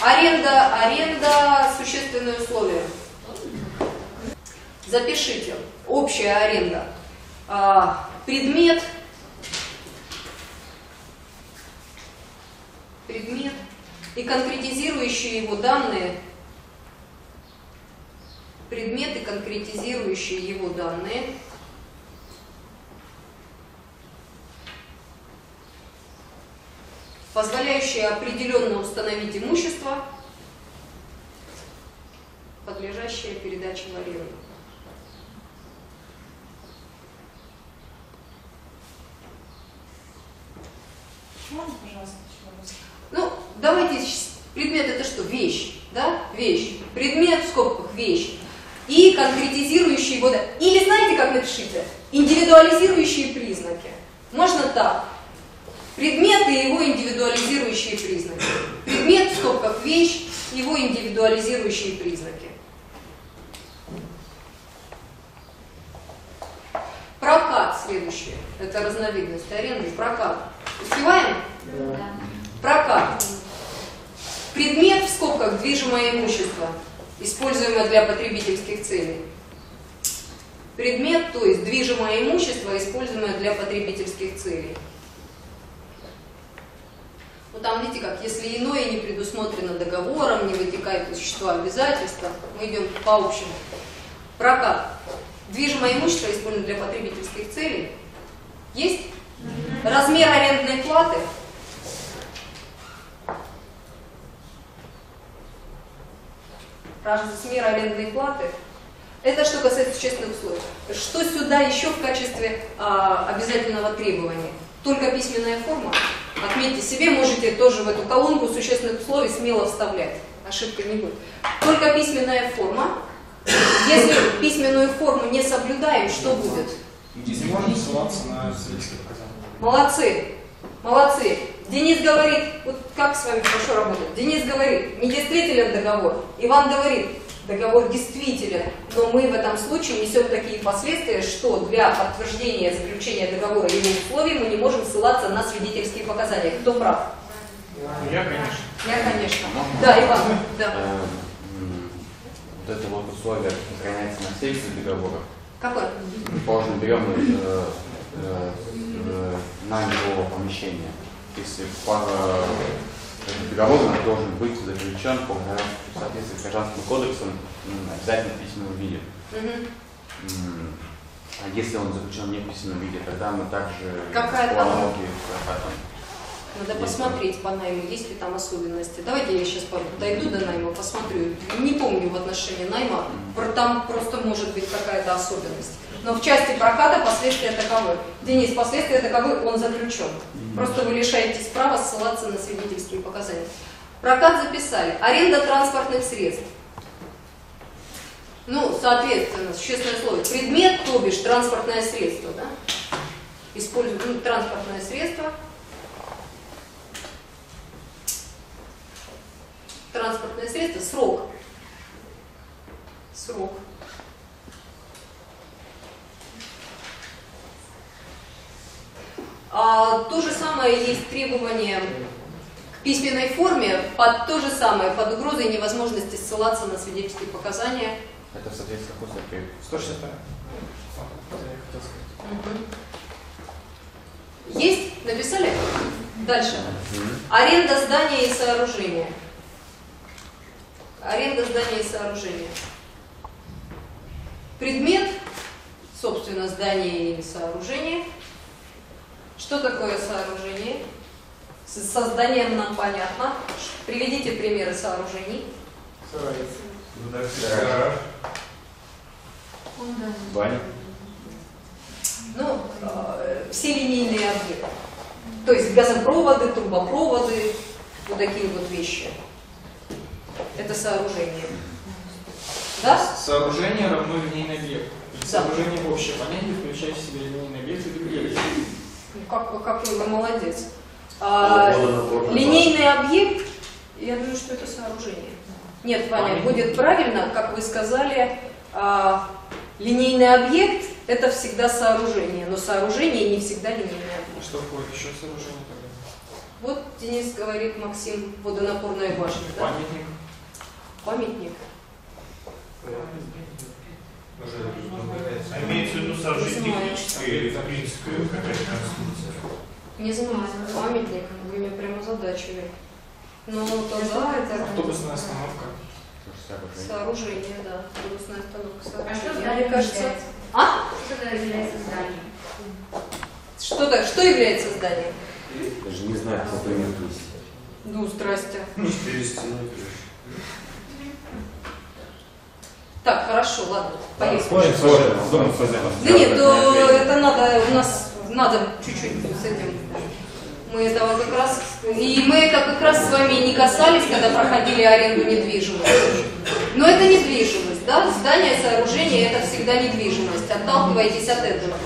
Аренда, аренда, существенные условия. Запишите. Общая аренда. А, предмет. Предмет и конкретизирующие его данные. Предметы, конкретизирующие его данные. Позволяющие определенно установить имущество, подлежащее передаче в аренду. Можно, пожалуйста? Ну, давайте, предмет это что? Вещь, да? Вещь. Предмет в скобках вещь. И конкретизирующие его... Или знаете, как напишите? Индивидуализирующие признаки. Можно так. Предмет и его индивидуализирующие признаки. Предмет в скобках вещь, его индивидуализирующие признаки. Прокат следующее. Это разновидность аренды. Прокат. Успеваем? Да. Прокат. Предмет в скобках движимое имущество, используемое для потребительских целей. Предмет, то есть движимое имущество, используемое для потребительских целей. Там, видите, как, если иное не предусмотрено договором, не вытекает из существа обязательства, мы идем по общему. Прокат. Движимое имущество используется для потребительских целей. Есть? Размер арендной платы. Размер арендной платы. Это что касается существенных условий. Что сюда еще в качестве а, обязательного требования? Только письменная форма. Отметьте себе, можете тоже в эту колонку существенных условий смело вставлять. Ошибка не будет. Только письменная форма. Если письменную форму не соблюдаем, что будет? Не можно ссылаться на свидетельские показания. Молодцы, молодцы. Денис говорит, вот как с вами хорошо работать. Денис говорит, недействителен договор. Иван говорит, договор действителен, но мы в этом случае несем такие последствия, что для подтверждения заключения договора и его условий мы не можем ссылаться на свидетельские показания. Кто прав? Я, конечно. Я, конечно. Да, Иван, да. Э, Вот это вот условие сохраняется на всех договорах. Какой? Положим, берем э, э, э, на его помещение. Если пара договор должен быть заключен по соответствии с гражданским кодексом обязательно в письменном виде. А если он заключен не в письменном виде, тогда мы также Какая по там? аналогии с. Надо Есть посмотреть по найму, есть ли там особенности. Давайте я сейчас дойду до найма, посмотрю. Не помню в отношении найма, там просто может быть какая-то особенность. Но в части проката последствия таковы. Денис, последствия таковы, он заключен. Просто вы лишаетесь права ссылаться на свидетельские показания. Прокат записали. Аренда транспортных средств. Ну, соответственно, существенное слово. Предмет, то бишь транспортное средство, да? Используют ну, транспортное средство. Транспортное средство, срок. Срок. А, то же самое есть требование к письменной форме, под то же самое, под угрозой невозможности ссылаться на свидетельские показания. Это в соответствии с какой статьей? 162. Вот, это я хотел сказать. Мгм. Есть? Написали? Дальше. Аренда здания и сооружения. Аренда здания и сооружения. Предмет, собственно, здание или сооружение. Что такое сооружение? С созданием нам понятно. Приведите примеры сооружений. Гараж. Баня. Ну, э, все линейные объекты. То есть газопроводы, трубопроводы, вот такие вот вещи. Это сооружение. Да? Сооружение равно линейный объект. Да. Сооружение общее понятие, включающее в себя линейный объект и другие объекты. Ну, как, какой вы молодец. А, линейный объект, я думаю, что это сооружение. Нет, Ваня, будет правильно, как вы сказали, а, линейный объект это всегда сооружение, но сооружение не всегда линейный А объект. что входит еще в сооружение тогда? Вот Денис говорит, Максим, водонапорная башня, да? Памятник. Памятник. А имеется в виду техническая или в принципе какая-то конструкция? Не знаю, памятник, вы меня прямо задачили. Ну, тогда это Автобусная остановка. Сооружение. сооружение, да. Автобусная остановка, А что сооружение. здание Мне кажется, является? А? Что является зданием? Что, так, что является зданием? Даже не знаю, кто пример есть. Ну, здрасте. Четыре стены. Так, хорошо, ладно, поехали. Да нет, то это надо, у нас надо чуть-чуть с этим. Мы этого как раз, и мы это как раз с вами не касались, когда проходили аренду недвижимости. Но это недвижимость, да? Здание, сооружение – это всегда недвижимость. Отталкивайтесь от этого.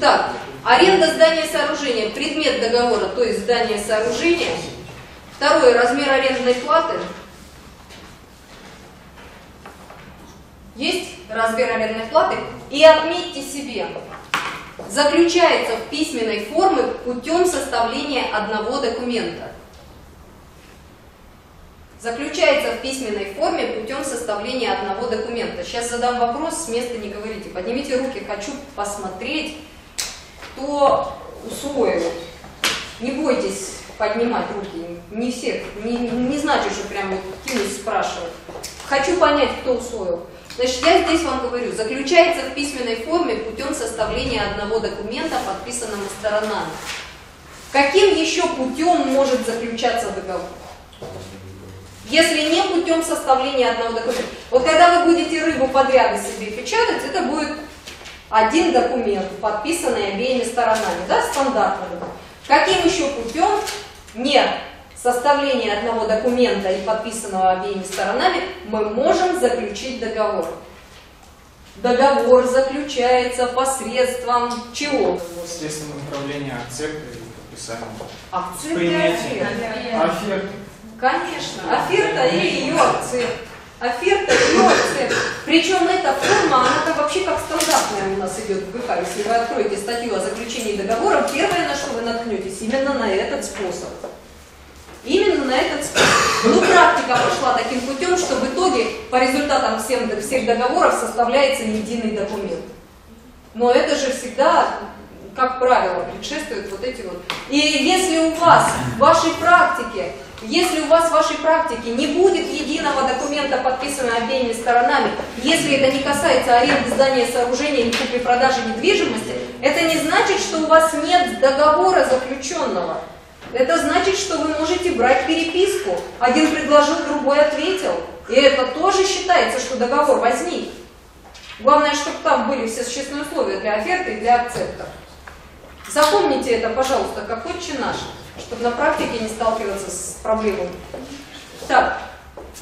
Так, аренда здания, сооружения, предмет договора, то есть здание, сооружение. Второе, размер арендной платы. Есть размер арендной платы. И отметьте себе, заключается в письменной форме путем составления одного документа. Заключается в письменной форме путем составления одного документа. Сейчас задам вопрос, с места не говорите. Поднимите руки, хочу посмотреть, кто усвоил. Не бойтесь поднимать руки, не всех, не, не значит, что прям вот кинусь спрашивать. Хочу понять, кто усвоил. Значит, я здесь вам говорю, заключается в письменной форме путем составления одного документа, подписанного сторонами. Каким еще путем может заключаться договор? Если не путем составления одного документа. Вот когда вы будете рыбу подряды себе печатать, это будет один документ, подписанный обеими сторонами, да, стандартный. Каким еще путем не составления одного документа и подписанного обеими сторонами мы можем заключить договор? Договор заключается посредством чего? Следственное управление акцепта и подписание. Акцепт и. Конечно, оферта или ее акцепт. Оферта и ее акцепт. Причем эта форма, она вообще как стандартная у нас идет в ГК. Если вы откроете статью о заключении договора, первое, на что вы наткнетесь, именно на этот способ. На этот способ. Ну, практика пошла таким путем, что в итоге по результатам всем, всех договоров составляется единый документ. Но это же всегда, как правило, предшествует вот эти вот. И если у вас в вашей практике, если у вас в вашей практике не будет единого документа, подписанного обеими сторонами, если это не касается аренды здания, сооружения или купли-продажи недвижимости, это не значит, что у вас нет договора заключенного. Это значит, что вы можете брать переписку. Один предложил, другой ответил. И это тоже считается, что договор возник. Главное, чтобы там были все существенные условия для оферты и для акцепта. Запомните это, пожалуйста, как отче наш, чтобы на практике не сталкиваться с проблемой. Так,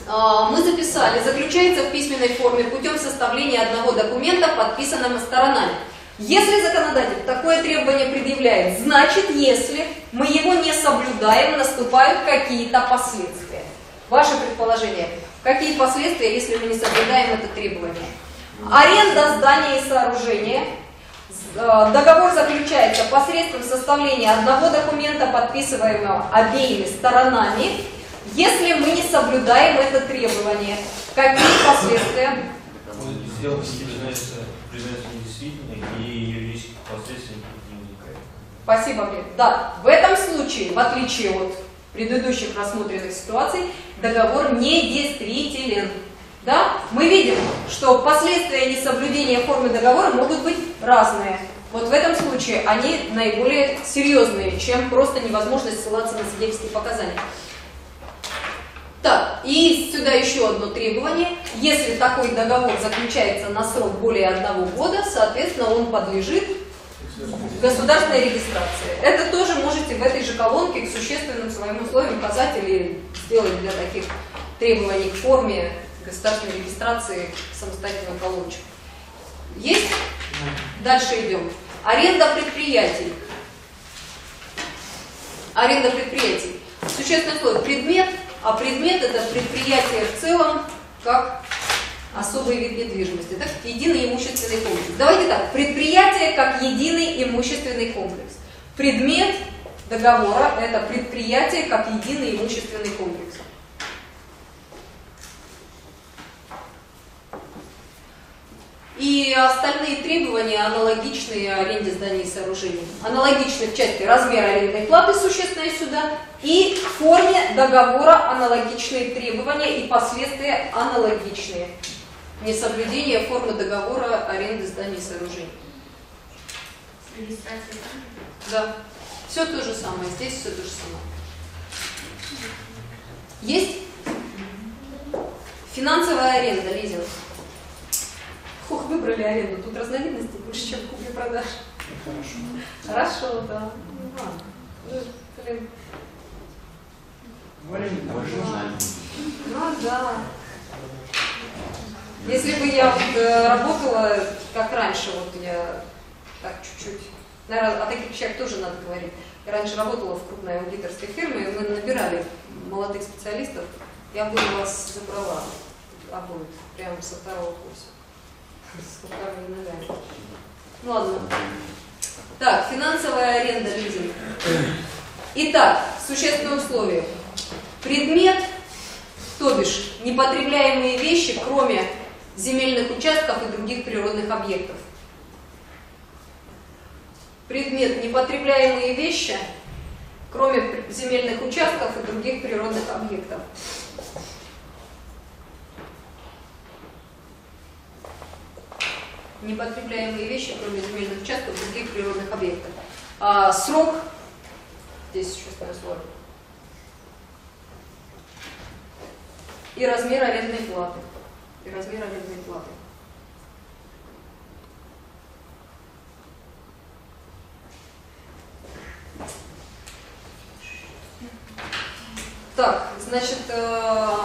а, мы записали, заключается в письменной форме путем составления одного документа, подписанного сторонами. Если законодатель такое требование предъявляет, значит, если мы его не соблюдаем, наступают какие-то последствия. Ваше предположение, какие последствия, если мы не соблюдаем это требование? Аренда здания и сооружения. Э, Договор заключается посредством составления одного документа, подписываемого обеими сторонами, если мы не соблюдаем это требование. Какие последствия? Спасибо, Глеб. Да, в этом случае, в отличие от предыдущих рассмотренных ситуаций, договор недействителен. Да? Мы видим, что последствия несоблюдения формы договора могут быть разные. Вот в этом случае они наиболее серьезные, чем просто невозможность ссылаться на свидетельские показания. Так, и сюда еще одно требование. Если такой договор заключается на срок более одного года, соответственно, он подлежит государственной регистрации. Это тоже можете в этой же колонке к существенным своим условиям указать или сделать для таких требований к форме государственной регистрации самостоятельную колоночку. Есть? Дальше идем. Аренда предприятий. Аренда предприятий. Существенное слово предмет, а предмет это предприятие в целом как особый вид недвижимости, так единый имущественный комплекс. Давайте так, предприятие как единый имущественный комплекс. Предмет договора – это предприятие как единый имущественный комплекс. И остальные требования аналогичные аренде зданий и сооружений. Аналогичны в части размера арендной платы, существенной сюда, и в форме договора аналогичные требования и последствия аналогичные. Несоблюдение формы договора аренды зданий и сооружений. Да. Все то же самое, здесь все то же самое. Есть финансовая аренда, лизинг. Хух, выбрали аренду. Тут разновидностей больше, чем купли-продаж. Хорошо, да. Ну, ладно. Ну, блин. Варенье там Больше было. знаем. Ну да. Если бы я э, работала как раньше, вот я так чуть-чуть, наверное, о таких вещах тоже надо говорить. Я раньше работала в крупной аудиторской фирме, и мы набирали молодых специалистов. Я бы вас забрала обоих, прямо со второго курса. С руками и ногами. Ну ладно. Так, финансовая аренда лизинг. Итак, существенные условия. Предмет, то бишь непотребляемые вещи, кроме земельных участков и других природных объектов. Предмет непотребляемые вещи, кроме земельных участков и других природных объектов. Непотребляемые вещи, кроме земельных участков и других природных объектов. А, срок, здесь существенное слово, и размер арендной платы. И размер арендной платы. Так, значит, э,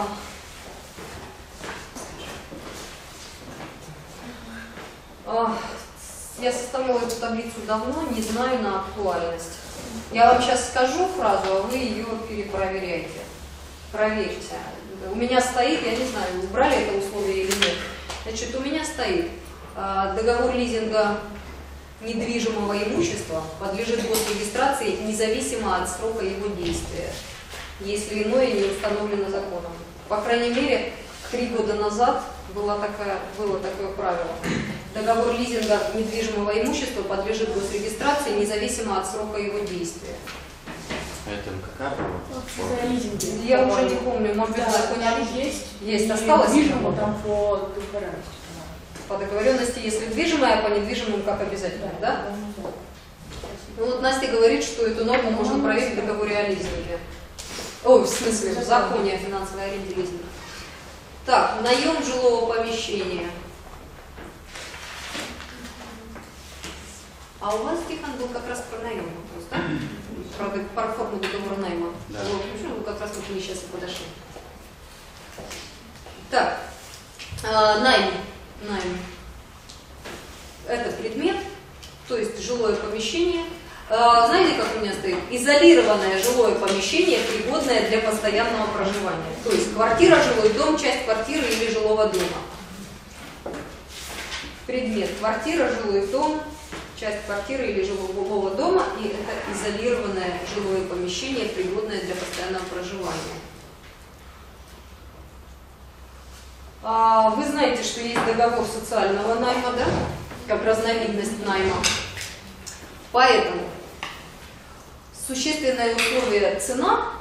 а, я составила эту таблицу давно, не знаю на актуальность. Я вам сейчас скажу фразу, а вы ее перепроверяйте. Проверьте. У меня стоит, я не знаю, убрали это условие или нет. Значит, у меня стоит а, договор лизинга недвижимого имущества подлежит госрегистрации независимо от срока его действия, если иное не установлено законом. По крайней мере, три года назад была такая, было такое правило. Договор лизинга недвижимого имущества подлежит госрегистрации независимо от срока его действия. А Это какая была? Я уже не помню, может быть, в Да, законе есть. Есть, осталось? Движимо там по договоренности. по договоренности, если движимое, а по недвижимому как обязательно, да? Ну вот Настя говорит, что эту норму можно проверить в договоре о лизинге. Ой, в смысле, в законе о финансовой аренде лизинга. Так, наем жилого помещения. А у вас, Тихон, был как раз про наем вопрос, да? Про, форму договора найма. Да. Вот, ну, как раз вот мы сейчас и подошли. Так, а, найм. Найм. Это предмет, то есть жилое помещение. А, Знаете, как у меня стоит? Изолированное жилое помещение, пригодное для постоянного проживания. То есть квартира, жилой дом, часть квартиры или жилого дома. Предмет квартира, жилой дом, часть квартиры или жилого дома, и это изолированное жилое помещение, пригодное для постоянного проживания. А, Вы знаете, что есть договор социального найма, да? Как разновидность найма. Поэтому существенное условие цена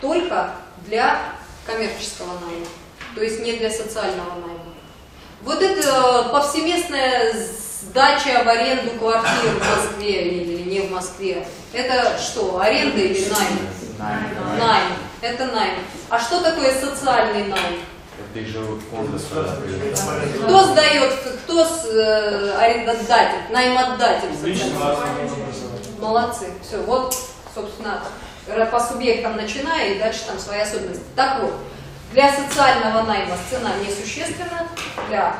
только для коммерческого найма, то есть не для социального найма. Вот это повсеместная сдача в аренду квартир в Москве или не в Москве, это что, аренда или найм? Найм. Найм. Это найм. А что такое социальный найм? Фонды. Кто сдает, кто с, э, арендодатель, наймодатель? Молодцы. Все, вот, собственно, р- по субъектам начиная и дальше там свои особенности. Так вот, для социального найма цена несущественна, для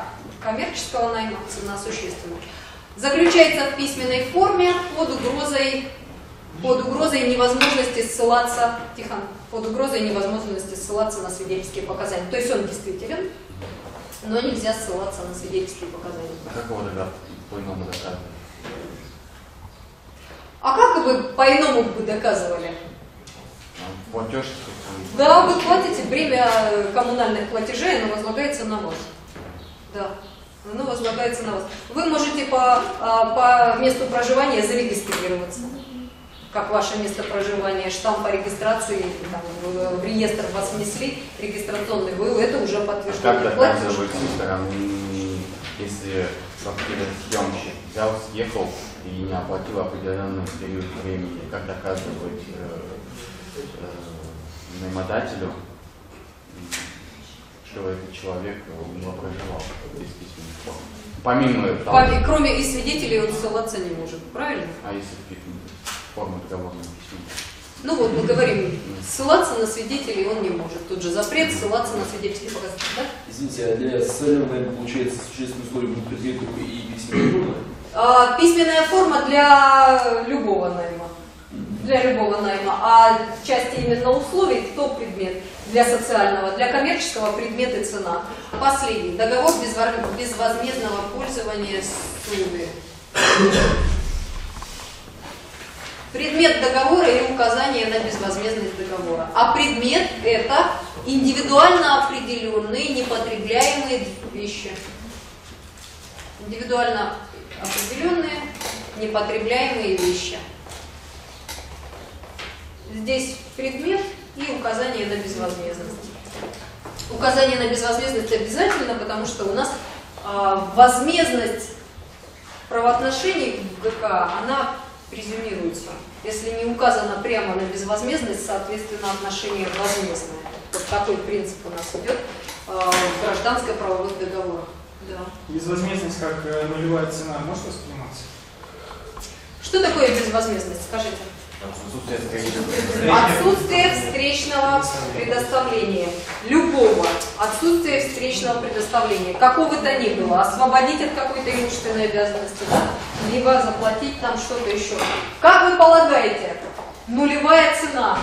коммерческого найма цена существенна. Заключается в письменной форме под угрозой, под угрозой невозможности ссылаться, Тихон, под угрозой невозможности ссылаться на свидетельские показания. То есть он действителен, но нельзя ссылаться на свидетельские показания. Как его тогда по-иному доказывать? А как вы по-иному бы доказывали? А, Платеж. Да, вы платите бремя э, коммунальных платежей, оно возлагается на вас. Да, оно возлагается на вас. Вы можете по, а, по месту проживания зарегистрироваться, как ваше место проживания, штамп по регистрации, там, в, реестр вас внесли, регистрационный, вы это уже Как подтверждали. Платеж. доказывать со стороны, если квартира съемщик взял, съехал и не оплатил определенный период времени, как доказывать э, э, наимодателю, м, что этот человек у него проживал без письменной формы. Помимо того, Папе, кроме и свидетелей он ссылаться не может, правильно? а если форма договорного письма? Ну вот мы говорим, ссылаться на свидетелей он не может. Тут же запрет ссылаться на свидетельские показания. Да? Извините, а для найма, получается, существенные условия будут предметы только и письменная форма? А, письменная форма для любого найма. Для любого найма. А в части именно условий, кто предмет для социального, для коммерческого предмет и цена. Последний. Договор безвозмездного пользования ссылкой. Предмет договора или указание на безвозмездность договора. А предмет это индивидуально определенные непотребляемые вещи. Индивидуально определенные непотребляемые вещи. Здесь предмет и указание на безвозмездность. Указание на безвозмездность обязательно, потому что у нас а, возмездность правоотношений в ГК, она презюмируется. Если не указано прямо на безвозмездность, соответственно, отношение возмездное. Вот такой принцип у нас идет а, в гражданско-правовых договорах. Да. Безвозмездность как э, нулевая цена может восприниматься? Что такое безвозмездность? Скажите. Отсутствие встречного предоставления. Любого. Отсутствие встречного предоставления. Какого то ни было. Освободить от какой-то имущественной обязанности, да? Либо заплатить там что-то еще. Как вы полагаете, нулевая цена?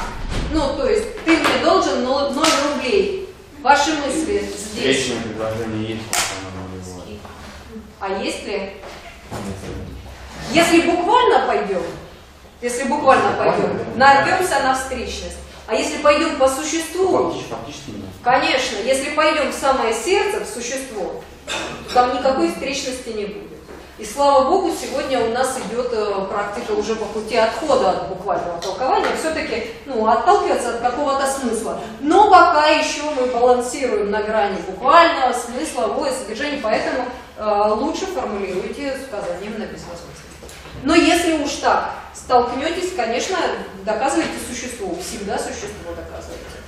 Ну, то есть, ты мне должен 0, 0 рублей. Ваши мысли здесь. Встречное предложение есть. А есть ли? Если буквально пойдем, если буквально пойдем, нарвемся на встречность. А если пойдем по существу, Фактически, нет. конечно, если пойдем в самое сердце, в существо, там никакой встречности не будет. И слава богу, сегодня у нас идет э, практика уже по пути отхода от буквального толкования, все-таки ну, отталкиваться от какого-то смысла. Но пока еще мы балансируем на грани буквального, смыслового содержания, поэтому э, лучше формулируйте с указанием на безвозмездность. Но если уж так столкнетесь, конечно, доказывайте существо, всегда существо доказывайте.